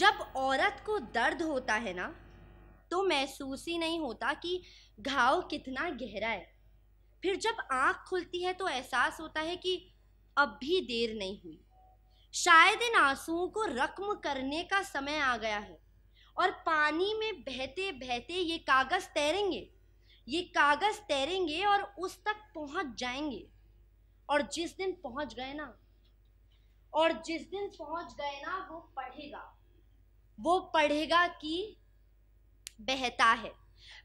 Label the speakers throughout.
Speaker 1: जब औरत को दर्द होता है ना तो महसूस ही नहीं होता कि घाव कितना गहरा है। फिर जब आँख खुलती है तो एहसास होता है कि अब भी देर नहीं हुई। शायद इन आंसुओं को रकम करने का समय आ गया है और पानी में बहते बहते ये कागज़ तैरेंगे। ये कागज़ तैरेंगे और उस तक पहुँच जाएँगे। और जिस दिन पहुँच गए ना, और जिस दिन पहुँच गए ना, वो पढ़ेगा। वो पढ़ेगा कि बहता है।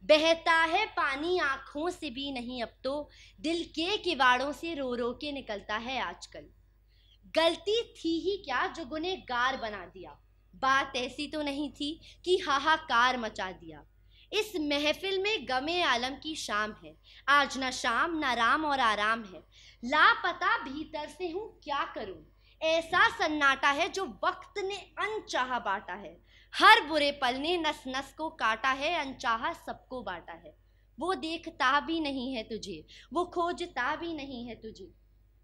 Speaker 1: बहता है पानी आँखों से भी नहीं, अब तो दिल के किवाड़ों से रो रो के निकलता है आजकल। गलती थी ही क्या जो गुनेगार बना दिया? बात ऐसी तो नहीं थी कि हाहाकार मचा दिया। इस महफिल में गमे आलम की शाम है। आज ना शाम, ना राम और आराम है। लापता भीतर से हूँ, क्या करूँ? ऐसा सन्नाटा है जो वक्त ने अनचाहा बांटा है। हर बुरे पल ने नस नस को काटा है, अनचाहा सबको बांटा है। वो देखता भी नहीं है तुझे, वो खोजता भी नहीं है तुझे।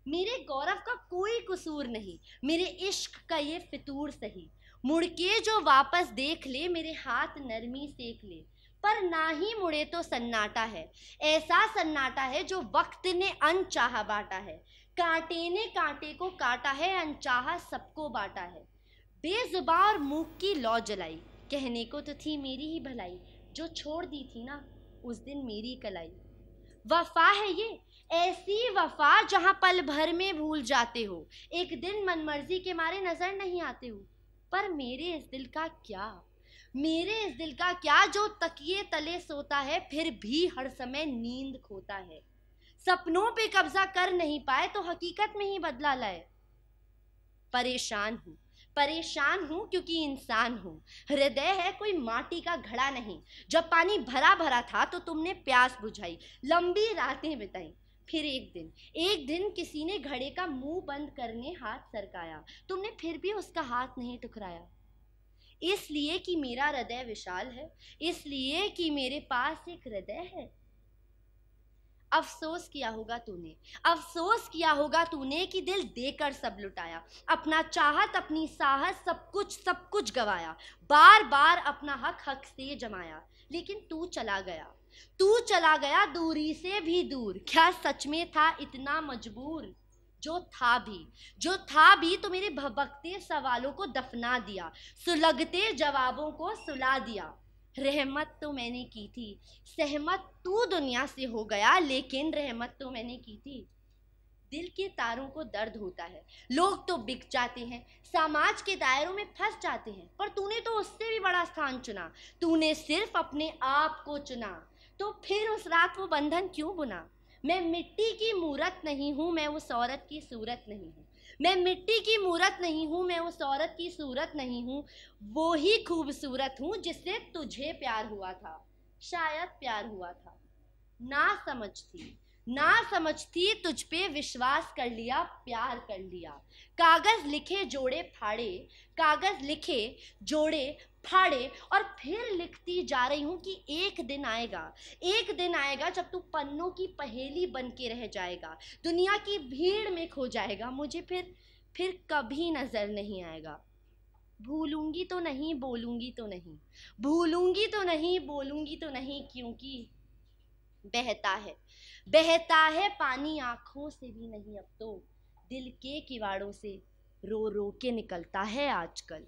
Speaker 1: मेरे गौरव का कोई कसूर नहीं, मेरे इश्क का ये फितूर सही। मुड़ के जो वापस देख ले, मेरे हाथ नरमी सेक ले। पर ना ही मुड़े तो सन्नाटा है। ऐसा सन्नाटा है जो वक्त ने अनचाहा बांटा है। कांटे ने कांटे को काटा है, अनचाहा सबको बांटा है। बेजुबा और की लौ जलाई। कहने को तो थी मेरी ही भलाई, जो छोड़ दी थी ना, उस दिन मेरी कलाई। वफा है ये, ऐसी वफा जहाँ पल भर में भूल जाते हो। एक दिन मनमर्जी के मारे नज़र नहीं आते हो। पर मेरे इस दिल का क्या? मेरे इस दिल का क्या जो तकिए तले सोता है, फिर भी हर समय नींद खोता है। सपनों पे कब्जा कर नहीं पाए तो हकीकत में ही बदला लाए। परेशान हूँ परेशान हूँ क्योंकि इंसान हूँ। हृदय है कोई माटी का घड़ा नहीं। जब पानी भरा भरा था तो तुमने प्यास बुझाई, लंबी रातें बिताई। फिर एक दिन एक दिन किसी ने घड़े का मुँह बंद करने हाथ सरकाया। तुमने फिर भी उसका हाथ नहीं टुकराया इसलिए कि मेरा हृदय विशाल है, इसलिए कि मेरे पास एक हृदय है। अफसोस किया होगा तूने। अफसोस किया होगा तूने कि दिल देकर सब लुटाया। अपना चाहत, अपनी साहस, सब कुछ सब कुछ गवाया। बार बार अपना हक हक से जमाया। लेकिन तू चला गया। तू चला गया दूरी से भी दूर। क्या सच में था इतना मजबूर? जो था भी। जो था भी तो मेरे भबकते सवालों को दफना दिया। सुलगते जवाबों को सुला दिया। रहमत तो मैंने की थी। सहमत तू दुनिया से हो गया, लेकिन रहमत तो मैंने की थी। दिल के तारों को दर्द होता है। लोग तो बिक जाते हैं, समाज के दायरों में फंस जाते हैं, पर तूने तो उससे भी बड़ा स्थान चुना। तूने सिर्फ़ अपने आप को चुना। तो फिर उस रात वो बंधन क्यों बुना? मैं मिट्टी की मूरत नहीं हूँ, मैं उस औरत की सूरत नहीं हूँ। मैं मिट्टी की मूरत नहीं हूँ, मैं उस औरत की सूरत नहीं हूँ, वो ही खूबसूरत हूँ जिससे तुझे प्यार हुआ था, शायद प्यार हुआ था। ना समझती ना समझती, तुझ पे विश्वास कर लिया, प्यार कर लिया। कागज़ लिखे जोड़े फाड़े, कागज़ लिखे जोड़े फाड़े और फिर लिखती जा रही हूँ कि एक दिन आएगा। एक दिन आएगा जब तू पन्नों की पहेली बन के रह जाएगा। दुनिया की भीड़ में खो जाएगा। मुझे फिर फिर कभी नज़र नहीं आएगा। भूलूँगी तो नहीं, बोलूँगी तो नहीं। भूलूँगी तो नहीं, बोलूँगी तो नहीं, क्योंकि बहता है। बहता है पानी आँखों से भी नहीं, अब तो दिल के किवाड़ों से रो रो के निकलता है आजकल।